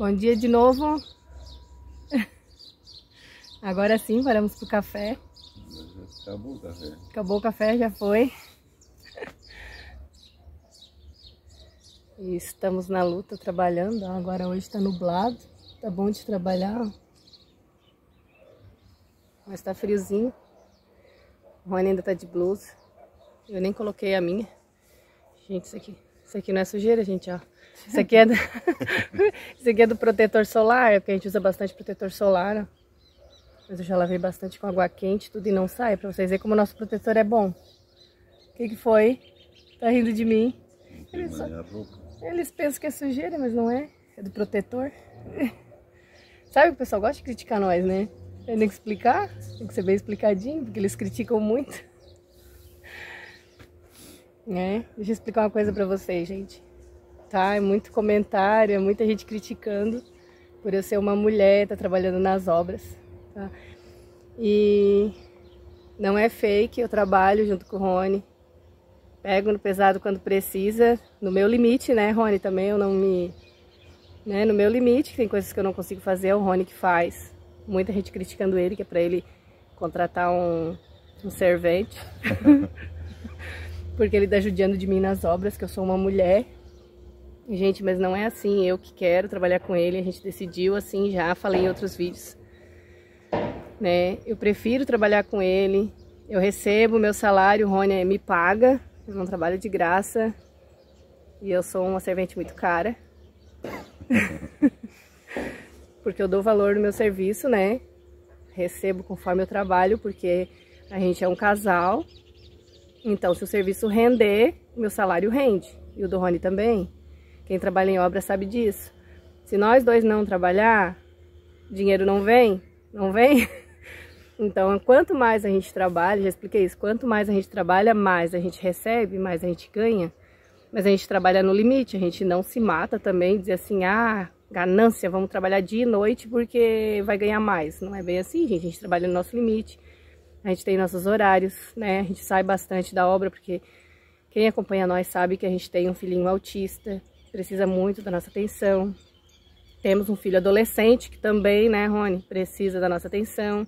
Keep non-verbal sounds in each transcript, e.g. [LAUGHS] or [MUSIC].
Bom dia de novo. Agora sim, paramos pro café. Acabou o café. Acabou o café, já foi. E estamos na luta trabalhando. Agora hoje está nublado. Tá bom de trabalhar. Mas tá friozinho. O Rony ainda tá de blusa. Eu nem coloquei a minha. Gente, isso aqui. Isso aqui não é sujeira, gente, ó. Isso aqui é do, [LAUGHS] isso aqui é do protetor solar, porque a gente usa bastante protetor solar, ó. Mas eu já lavei bastante com água quente, tudo e não sai, pra vocês verem como o nosso protetor é bom. O que que foi? Tá rindo de mim? Eles, só, eles pensam que é sujeira, mas não é. É do protetor. [LAUGHS] Sabe que o pessoal gosta de criticar nós, né? Tem que explicar, tem que ser bem explicadinho, porque eles criticam muito. É, deixa eu explicar uma coisa pra vocês, gente tá? É muito comentário, é muita gente criticando por eu ser uma mulher, tá trabalhando nas obras, tá? E não é fake, eu trabalho junto com o Rony. Pego no pesado quando precisa, no meu limite, né, Rony? Também eu não me. Né, no meu limite, tem coisas que eu não consigo fazer, é o Rony que faz. Muita gente criticando ele, que é pra ele contratar um, um servente. [LAUGHS] Porque ele tá judiando de mim nas obras, que eu sou uma mulher, Gente, mas não é assim, eu que quero trabalhar com ele, a gente decidiu assim, já falei em outros vídeos. Né? Eu prefiro trabalhar com ele, eu recebo meu salário, o Rony me paga, eu não trabalho de graça. E eu sou uma servente muito cara. [LAUGHS] porque eu dou valor no meu serviço, né? Recebo conforme eu trabalho, porque a gente é um casal. Então, se o serviço render, meu salário rende. E o do Rony também. Quem trabalha em obra sabe disso. Se nós dois não trabalhar, dinheiro não vem, não vem. [LAUGHS] Então, quanto mais a gente trabalha, já expliquei isso, quanto mais a gente trabalha, mais a gente recebe, mais a gente ganha. Mas a gente trabalha no limite, a gente não se mata também, dizer assim, ah, ganância, vamos trabalhar dia e noite porque vai ganhar mais. Não é bem assim, gente, a gente trabalha no nosso limite. A gente tem nossos horários, né? A gente sai bastante da obra porque quem acompanha nós sabe que a gente tem um filhinho autista, precisa muito da nossa atenção. Temos um filho adolescente que também, né, Rony, precisa da nossa atenção.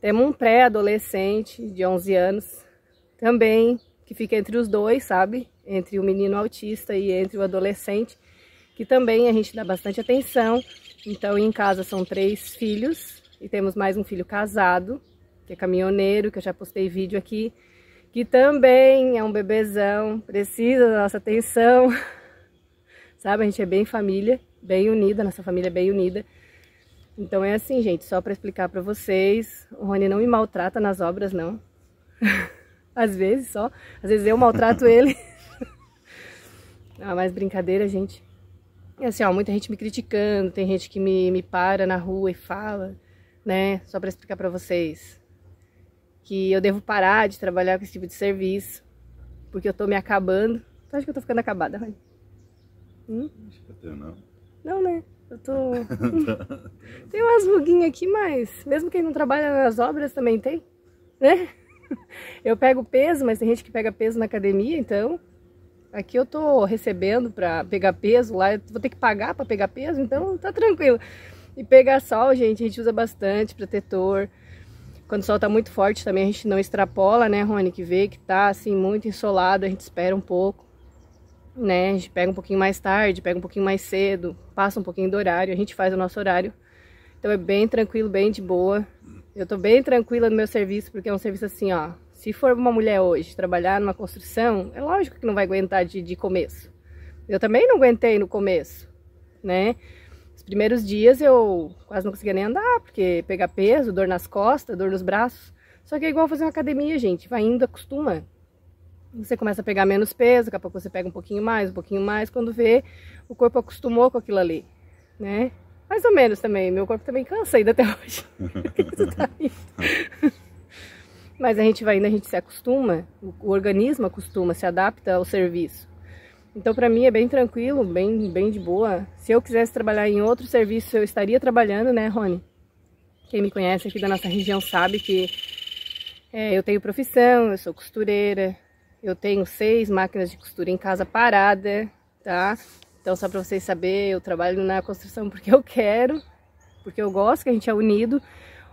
Temos um pré-adolescente de 11 anos também, que fica entre os dois, sabe? Entre o menino autista e entre o adolescente, que também a gente dá bastante atenção. Então, em casa são três filhos e temos mais um filho casado, que é caminhoneiro, que eu já postei vídeo aqui, que também é um bebezão, precisa da nossa atenção. [LAUGHS] sabe? A gente é bem família, bem unida, nossa família é bem unida. Então é assim, gente, só para explicar para vocês, o Rony não me maltrata nas obras, não. [LAUGHS] Às vezes só, às vezes eu maltrato ele. [LAUGHS] ah, mas brincadeira, gente. E assim, ó, muita gente me criticando, tem gente que me, me para na rua e fala, né? Só para explicar para vocês que eu devo parar de trabalhar com esse tipo de serviço, porque eu tô me acabando. Tu acha que eu tô ficando acabada, Rony? Hum? Acho que eu não. Não, né? Eu tô... [LAUGHS] tem umas ruguinhas aqui, mas mesmo quem não trabalha nas obras também tem, né? [LAUGHS] Eu pego peso, mas tem gente que pega peso na academia, então... Aqui eu tô recebendo pra pegar peso, lá eu vou ter que pagar pra pegar peso, então tá tranquilo. E pegar sol, gente, a gente usa bastante protetor. Quando o sol tá muito forte também a gente não extrapola, né, Rony? Que vê que tá assim muito ensolado, a gente espera um pouco né? A gente pega um pouquinho mais tarde, pega um pouquinho mais cedo, passa um pouquinho do horário, a gente faz o nosso horário. Então é bem tranquilo, bem de boa. Eu tô bem tranquila no meu serviço, porque é um serviço assim, ó. Se for uma mulher hoje trabalhar numa construção, é lógico que não vai aguentar de, de começo. Eu também não aguentei no começo, né? Os primeiros dias eu quase não conseguia nem andar, porque pegar peso, dor nas costas, dor nos braços. Só que é igual fazer uma academia, gente. Vai indo, acostuma você começa a pegar menos peso, daqui a pouco você pega um pouquinho mais, um pouquinho mais, quando vê, o corpo acostumou com aquilo ali, né? Mais ou menos também, meu corpo também cansa ainda até hoje. [LAUGHS] Mas a gente vai indo, a gente se acostuma, o organismo acostuma, se adapta ao serviço. Então para mim é bem tranquilo, bem, bem de boa. Se eu quisesse trabalhar em outro serviço, eu estaria trabalhando, né, Rony? Quem me conhece aqui da nossa região sabe que é, eu tenho profissão, eu sou costureira, eu tenho seis máquinas de costura em casa parada, tá? Então, só para vocês saberem, eu trabalho na construção porque eu quero, porque eu gosto, que a gente é unido.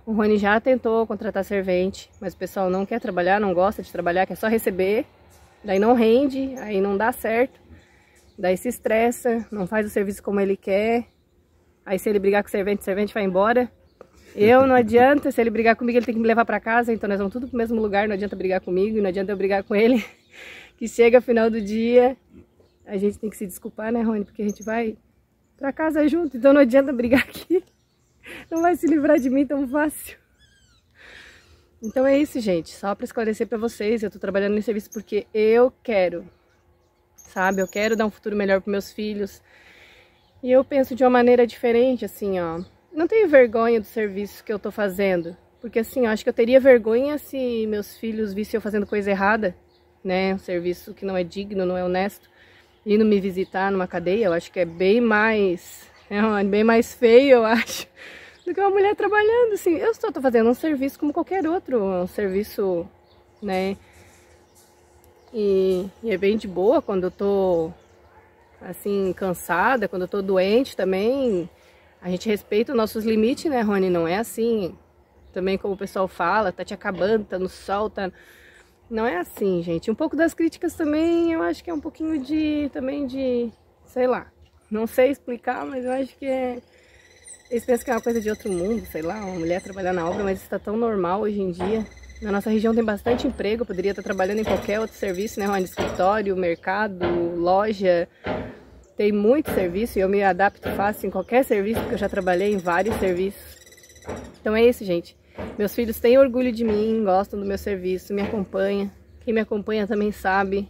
O Rony já tentou contratar servente, mas o pessoal não quer trabalhar, não gosta de trabalhar, quer só receber. Daí não rende, aí não dá certo. Daí se estressa, não faz o serviço como ele quer. Aí se ele brigar com o servente, o servente vai embora. Eu não adianta, se ele brigar comigo, ele tem que me levar para casa, então nós vamos tudo pro mesmo lugar, não adianta brigar comigo, não adianta eu brigar com ele. [LAUGHS] Que chega final do dia, a gente tem que se desculpar, né, Rony? Porque a gente vai pra casa junto, então não adianta brigar aqui. Não vai se livrar de mim tão fácil. Então é isso, gente. Só para esclarecer para vocês, eu tô trabalhando nesse serviço porque eu quero, sabe? Eu quero dar um futuro melhor para meus filhos. E eu penso de uma maneira diferente, assim, ó. Não tenho vergonha do serviço que eu tô fazendo. Porque, assim, eu acho que eu teria vergonha se meus filhos vissem eu fazendo coisa errada, né? Um serviço que não é digno, não é honesto indo me visitar numa cadeia, eu acho que é bem mais, é bem mais feio, eu acho, [LAUGHS] do que uma mulher trabalhando, assim. Eu estou fazendo um serviço como qualquer outro, um serviço, né, e, e é bem de boa quando eu tô, assim, cansada, quando eu tô doente também, a gente respeita os nossos limites, né, Rony? Não é assim, também como o pessoal fala, tá te acabando, tá no sol, tá não é assim, gente. Um pouco das críticas também, eu acho que é um pouquinho de, também de, sei lá, não sei explicar, mas eu acho que é... Eles pensam que é uma coisa de outro mundo, sei lá, uma mulher trabalhar na obra, mas isso está tão normal hoje em dia. Na nossa região tem bastante emprego, poderia estar trabalhando em qualquer outro serviço, né? Um escritório, mercado, loja, tem muito serviço e eu me adapto fácil em qualquer serviço, porque eu já trabalhei em vários serviços. Então é isso, gente. Meus filhos têm orgulho de mim, gostam do meu serviço, me acompanham. Quem me acompanha também sabe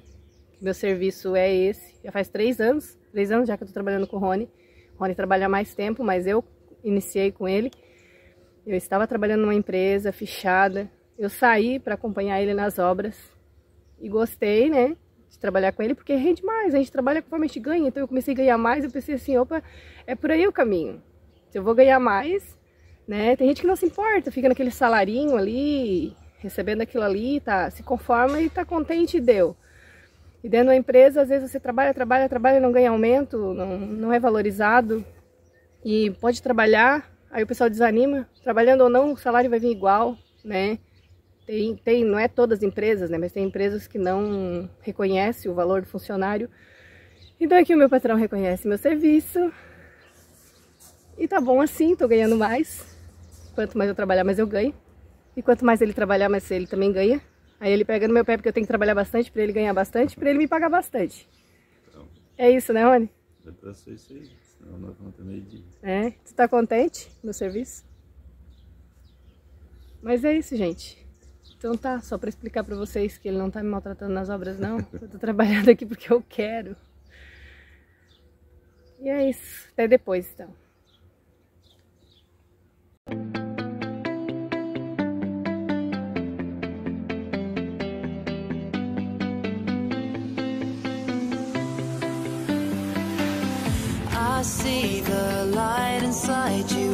que meu serviço é esse. Já faz três anos, três anos já que eu tô trabalhando com o Rony. O Rony trabalha mais tempo, mas eu iniciei com ele. Eu estava trabalhando numa empresa fechada. Eu saí para acompanhar ele nas obras e gostei, né? De trabalhar com ele, porque rende mais, a gente trabalha conforme a gente ganha, então eu comecei a ganhar mais, eu pensei assim, opa, é por aí o caminho. Se eu vou ganhar mais, né? Tem gente que não se importa, fica naquele salarinho ali, recebendo aquilo ali, tá, se conforma e tá contente e deu. E dentro da empresa, às vezes você trabalha, trabalha, trabalha não ganha aumento, não, não é valorizado. E pode trabalhar, aí o pessoal desanima, trabalhando ou não, o salário vai vir igual, né? Tem, tem, não é todas as empresas, né? Mas tem empresas que não reconhecem o valor do funcionário. Então aqui o meu patrão reconhece meu serviço. E tá bom assim, tô ganhando mais. Quanto mais eu trabalhar, mais eu ganho. E quanto mais ele trabalhar, mais ele também ganha. Aí ele pega no meu pé porque eu tenho que trabalhar bastante para ele ganhar bastante, para ele me pagar bastante. Então, é isso, né, Rony? Já traçou isso aí, senão não conta meio dia. É, tu tá contente no serviço? Mas é isso, gente. Então tá, só para explicar para vocês que ele não tá me maltratando nas obras, não. Eu tô trabalhando aqui porque eu quero. E é isso. Até depois, então. I see the light inside you